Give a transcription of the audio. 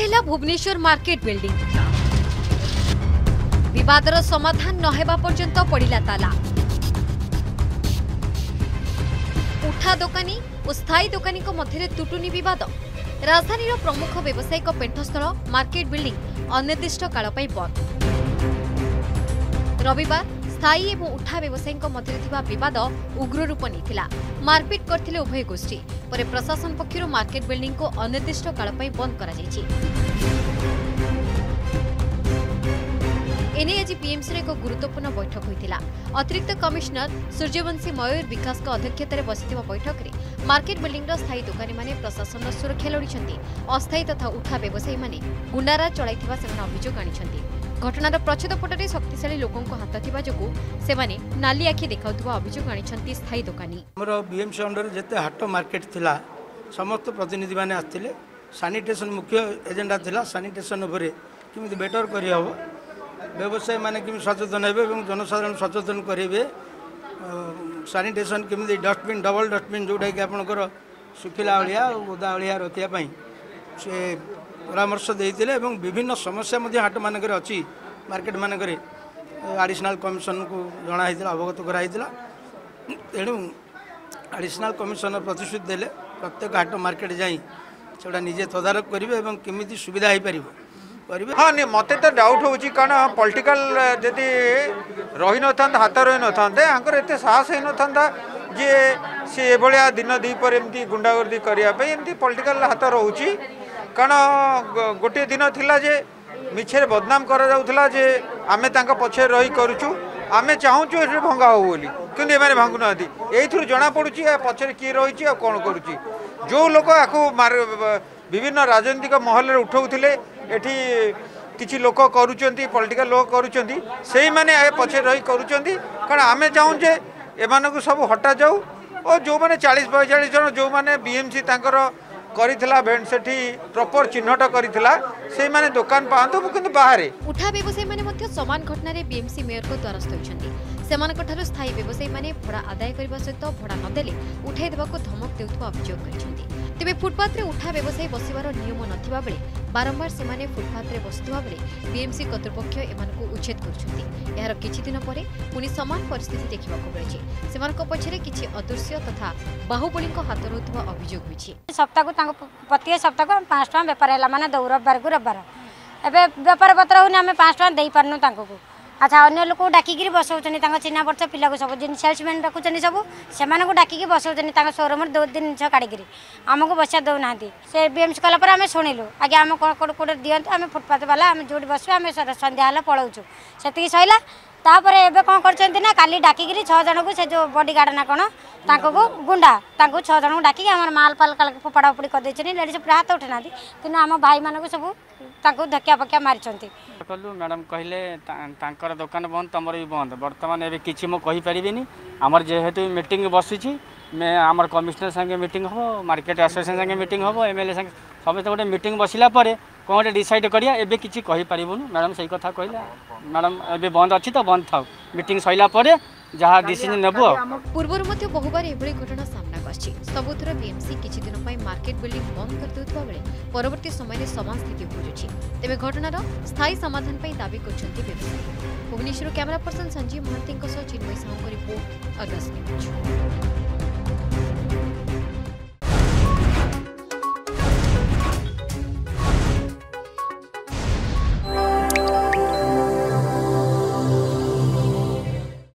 ହେଲା Bhubaneswar market building ବିବାଦର ସମାଧାନ ନ ହେବା ପର୍ଯ୍ୟନ୍ତ ପଡ଼ିଲା ତାଲା ଉଠା ଦୋକାନୀ ଓ ସ୍ଥାୟୀ ଦୋକାନୀଙ୍କ ମଧ୍ୟରେ ତୁଟୁନି ବିବାଦ ରାଜଧାନୀର ପ୍ରମୁଖ ବ୍ୟବସାୟିକ ପେଣ୍ଠସ୍ଥଳ ମାର୍କେଟ ବିଲ୍ଡିଂ ଅନିର୍ଦ୍ଦିଷ୍ଟ କାଳ ପାଇଁ ବନ୍ଦ ରବିବାର স্থায়ী এবং উঠা ব্যবসায়ী মধ্যে থাকা বিবাদ উগ্র রূপ নিয়েছিল মারপিট করে উভয় গোষ্ঠী ପରେ ପ୍ରଶାସନ ପକ୍ଷରୁ ମାର୍କେଟ ବିଲ୍ଡିଂକୁ ଅନିର୍ଦ୍ଦିଷ୍ଟ କାଳ ପାଇଁ ବନ୍ଦ କରାଯାଇଛି ଏନେଇ ଆଜି ପିଏମ୍ସିର ଏକ ଗୁରୁତ୍ୱପୂର୍ଣ୍ଣ ବୈଠକ ହୋଇଥିଲା ଅତିରିକ୍ତ କମିଶନର ସୂର୍ଯ୍ୟବଂଶୀ ମୟୂର ବିକାଶଙ୍କ ଅଧ୍ୟକ୍ଷତାରେ ବସିଥିବା ବୈଠକରେ ମାର୍କେଟ ବିଲ୍ଡିଂର ସ୍ଥାୟୀ ଦୋକାନୀମାନେ ପ୍ରଶାସନର ସୁରକ୍ଷା ଲୋଡ଼ିଛନ୍ତି ଅସ୍ଥାୟୀ ତଥା ଉଠା ବ୍ୟବସାୟୀମାନେ ଗୁଣ୍ଡାରା ଚଳାଇଥିବା ସେମାନେ ଅଭିଯୋଗ ଆଣିଛନ୍ତି ঘটনার প্রচ্ছদপটরে শক্তিশালী লোক হাত থাকা যোগুঁ সেমানে নালি আখি দেখা অভিযোগ আনিছন্তি স্থায়ী দোকানী আমার বিএমসি অন্ডর যেতে হাট মার্কেট লা সমস্ত প্রতিনিধি মানে আসলে সানিটেসন মুখ্য এজেন্ডা লা সানিটেসন উপরে কমিটি বেটর করি হব ব্যবসায়ী মানে কমি সচেতন হবে এবং জনসাধারণ সচেতন করবে সানিটেসন কমিটি ডস্টবিন ডবল ডস্টবিন যেটা কি আপনার শুখিলা ভাড়া ওদা ভাড়া রক্ষা সে ପରାମର୍ଶ ଦେଇଥିଲେ ଏବଂ ବିଭିନ୍ନ ସମସ୍ୟା ମଧ୍ୟ ହାଟମାନଙ୍କରେ ଅଛି ମାର୍କେଟମାନଙ୍କରେ ଆଡ଼ିସନାଲ୍ କମିଶନକୁ ଜଣା ହେଇଥିଲା ଅବଗତ କରାହେଇଥିଲା ତେଣୁ ଆଡ଼ିସନାଲ୍ କମିଶନର ପ୍ରତିଶ୍ରୁତି ଦେଲେ ପ୍ରତ୍ୟେକ ହାଟ ମାର୍କେଟ ଯାଇ ସେଗୁଡ଼ା ନିଜେ ତଦାରଖ କରିବେ ଏବଂ କେମିତି ସୁବିଧା ହେଇପାରିବ କରିବେ ହଁ ମୋତେ ତ ଡାଉଟ୍ ହେଉଛି କାରଣ ପଲିଟିକାଲ ଯଦି ରହିନଥାନ୍ତା ହାତ ରହିନଥାନ୍ତେ ଆଙ୍କର ଏତେ ସାହସ ହେଇନଥାନ୍ତା ଯିଏ ସେ ଏଭଳିଆ ଦିନ ଦ୍ୱିପରେ ଏମିତି ଗୁଣ୍ଡାଗର୍ଦ୍ଦି କରିବା ପାଇଁ ଏମିତି ପଲିଟିକାଲ ହାତ ରହୁଛି କାରଣ ଗୋଟିଏ ଦିନ ଥିଲା ଯେ ମିଛରେ ବଦନାମ କରାଯାଉଥିଲା ଯେ ଆମେ ତାଙ୍କ ପଛରେ ରହି କରୁଛୁ ଆମେ ଚାହୁଁଛୁ ଏଠି ଭଙ୍ଗା ହଉ ବୋଲି କିନ୍ତୁ ଏମାନେ ଭାଙ୍ଗୁନାହାନ୍ତି ଏଇଥିରୁ ଜଣାପଡ଼ୁଛି ଆ ପଛରେ କିଏ ରହିଛି ଆଉ କ'ଣ କରୁଛି ଯେଉଁ ଲୋକ ଆକୁ ବିଭିନ୍ନ ରାଜନୈତିକ ମହଲରେ ଉଠାଉଥିଲେ ଏଠି କିଛି ଲୋକ କରୁଛନ୍ତି ପଲିଟିକାଲ ଲୋକ କରୁଛନ୍ତି ସେଇମାନେ ଏ ପଛରେ ରହି କରୁଛନ୍ତି କାରଣ ଆମେ ଚାହୁଁଛେ ଏମାନଙ୍କୁ ସବୁ ହଟାଯାଉ ଓ ଯେଉଁମାନେ ଚାଳିଶ ପଇଁଚାଳିଶ ଜଣ ଯେଉଁମାନେ ବିଏମ୍ସି ତାଙ୍କର କରିଥିଲା ଭେଣ୍ଟ ସେଠି ପ୍ରପର ଚିହ୍ନଟ କରିଥିଲା ସେମାନେ ଦୋକାନ ପାଆନ୍ତୁ କିନ୍ତୁ ବାହାରେ ଉଠା ବ୍ୟବସାୟୀମାନେ ମଧ୍ୟ ସମାନ ଘଟଣାରେ ବିଏମ୍ସି ମେୟରଙ୍କ ଦ୍ୱାରସ୍ଥ ହୋଇଛନ୍ତି ସେମାନଙ୍କଠାରୁ ସ୍ଥାୟୀ ବ୍ୟବସାୟୀମାନେ ଭଡ଼ା ଆଦାୟ କରିବା ସହିତ ଭଡ଼ା ନଦେଲେ ଉଠାଇ ଦେବାକୁ ଧମକ ଦେଉଥିବା ଅଭିଯୋଗ କରିଛନ୍ତି ତେବେ ଫୁଟପାଥରେ ଉଠା ବ୍ୟବସାୟୀ ବସିବାର ନିୟମ ନଥିବା ବେଳେ ବାରମ୍ବାର ସେମାନେ ଫୁଟପାଥରେ ବସୁଥିବା ବେଳେ ବିଏମ୍ସି କର୍ତ୍ତୃପକ୍ଷ ଏମାନଙ୍କୁ ଉଚ୍ଛେଦ କରୁଛନ୍ତି ଏହାର କିଛି ଦିନ ପରେ ପୁଣି ସମାନ ପରିସ୍ଥିତି ଦେଖିବାକୁ ମିଳିଛି ସେମାନଙ୍କ ପଛରେ କିଛି ଅଦୃଶ୍ୟ ତଥା ବାହୁବଳୀଙ୍କ ହାତ ରହୁଥିବା ଅଭିଯୋଗ ହୋଇଛି ସପ୍ତାହକୁ ତାଙ୍କ ପ୍ରତ୍ୟେକ ସପ୍ତାହକୁ ଆମେ ପାଞ୍ଚ ଟଙ୍କା ବେପାର ହେଲା ମାନେ ଦଉ ରବିବାରକୁ ରବିବାର ଏବେ ବେପାର ପତ୍ର ହେଉନି ଆମେ ପାଞ୍ଚ ଟଙ୍କା ଦେଇପାରୁନୁ ତାଙ୍କୁ अच्छा अन्य लोक डाकि बसौँ तिह्पड्छ पो जुन सेलसम्यान डक्सिन्छ सबै समा डाकि बसौँ बस दुई तिन जिनिस काडिक आमु बसिया देउँदै बिएमस कलापुल अहिले आम अब फुटपाला जोडी बस्यो अब सन्ध्याहाल पलाउँछु त्यतिकि सहेला ତାପରେ ଏବେ କ'ଣ କରିଛନ୍ତି ନା କାଲି ଡାକିକିରି ଛଅ ଜଣକୁ ସେ ଯେଉଁ ବଡ଼ିଗାର୍ଡ଼ ନା କ'ଣ ତାଙ୍କୁ ଗୁଣ୍ଡା ତାଙ୍କୁ ଛଅ ଜଣଙ୍କୁ ଡାକିକି ଆମର ମାଲ ପାଲ ଫୋପାଡ଼ା ଫୋପଡ଼ି କରିଦେଇଛନ୍ତି ଲେଡ଼ିଜ୍ ପୁରା ହାତ ଉଠାଇନାହାନ୍ତି କିନ୍ତୁ ଆମ ଭାଇମାନଙ୍କୁ ସବୁ ତାଙ୍କୁ ଧକିଆ ଫକିଆ ମାରିଛନ୍ତି କଲୁ ମ୍ୟାଡ଼ାମ୍ କହିଲେ ତାଙ୍କର ଦୋକାନ ବନ୍ଦ ତମର ବି ବନ୍ଦ ବର୍ତ୍ତମାନ ଏବେ କିଛି ମୁଁ କହିପାରିବିନି ଆମର ଯେହେତୁ ମିଟିଂ ବସିଛି আমার কমিশনার সঙ্গে মিটিং হব মার্কেট আসোসিয়েসন সঙ্গে মিটিং হব এমএলএ সঙ্গে সমস্ত গোটে মিটিং বসিলা পরে কোনটা ডিসাইড করিয়া এবে কিছু কহিপারবুন ম্যাডাম সেই কথা কহিলা ম্যাডাম এবে বন্ধ অছি তো বন্ধ থাও মিটিং সরিলা পরে যা ডিসিশন নেবু পূর্বর মধ্যে বহুবার এভাবে ঘটনা সামনা আসছে সবুথর বিএমসি কিছু দিন পাই মার্কেট বিল্ডিং বন্ধ করেদেউথা বেড়ে পরবর্তী সময়ে সমান স্থিতি খোঁজুছি তেবে ঘটনার স্থায়ী সমাধান পাই দাবি করছেন ব্যবসায়ী Bhubaneswar camera person Sanjeev Mohanty Chinmay Sahu report August news